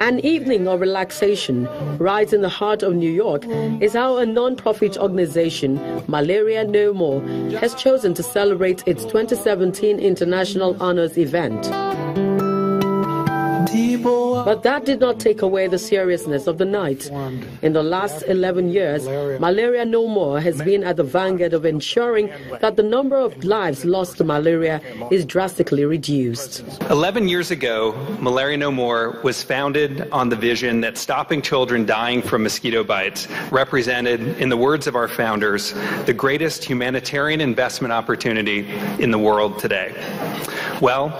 An evening of relaxation right in the heart of New York is how a non-profit organization, Malaria No More, has chosen to celebrate its 2017 International Honors event. But that did not take away the seriousness of the night. In the last 11 years, Malaria No More has been at the vanguard of ensuring that the number of lives lost to malaria is drastically reduced. 11 years ago, Malaria No More was founded on the vision that stopping children dying from mosquito bites represented, in the words of our founders, the greatest humanitarian investment opportunity in the world today. Well,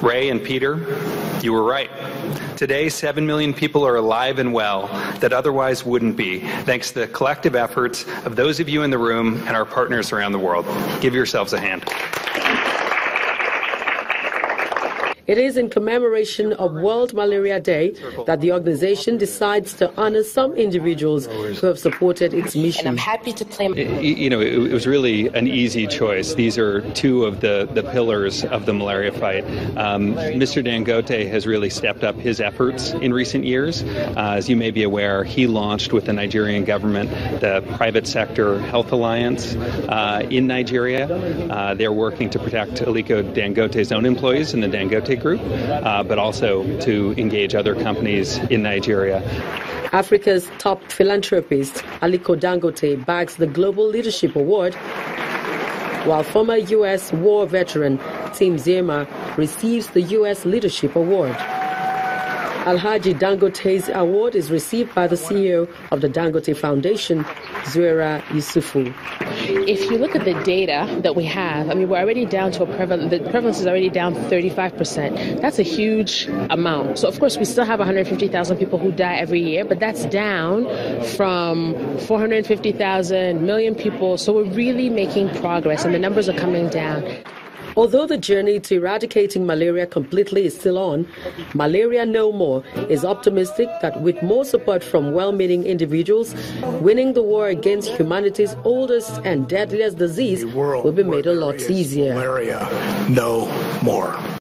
Ray and Peter, you were right. Today, 7 million people are alive and well that otherwise wouldn't be, thanks to the collective efforts of those of you in the room and our partners around the world. Give yourselves a hand. It is in commemoration of World Malaria Day that the organization decides to honor some individuals who have supported its mission. And I'm happy to claim. You know, it was really an easy choice. These are two of the, the pillars of the malaria fight. Um, Mr. Dangote has really stepped up his efforts in recent years. Uh, as you may be aware, he launched with the Nigerian government the Private Sector Health Alliance uh, in Nigeria. Uh, they're working to protect Aliko Dangote's own employees in the Dangote Group, uh, but also to engage other companies in Nigeria. Africa's top philanthropist, Aliko Dangote, bags the Global Leadership Award, while former U.S. war veteran Tim Ziemer receives the U.S. Leadership Award. Alhaji Dangote's award is received by the CEO of the Dangote Foundation, Zouera Youssoufou. If you look at the data that we have, I mean, we're already down to a prevalence, the prevalence is already down 35%. That's a huge amount. So, of course, we still have 150,000 people who die every year, but that's down from 450,000 million people. So, we're really making progress, and the numbers are coming down. Although the journey to eradicating malaria completely is still on, Malaria No More is optimistic that with more support from well meaning individuals, winning the war against humanity's oldest and deadliest disease will be made a lot easier. Malaria No More.